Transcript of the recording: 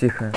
Тихо.